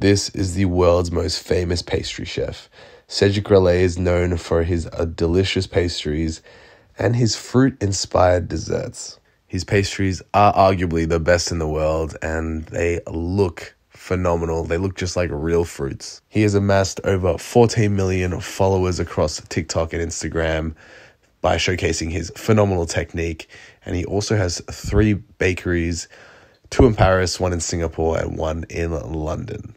This is the world's most famous pastry chef. Cedric Grolet is known for his uh, delicious pastries and his fruit inspired desserts. His pastries are arguably the best in the world and they look phenomenal. They look just like real fruits. He has amassed over 14 million followers across TikTok and Instagram by showcasing his phenomenal technique. And he also has three bakeries two in Paris, one in Singapore, and one in London.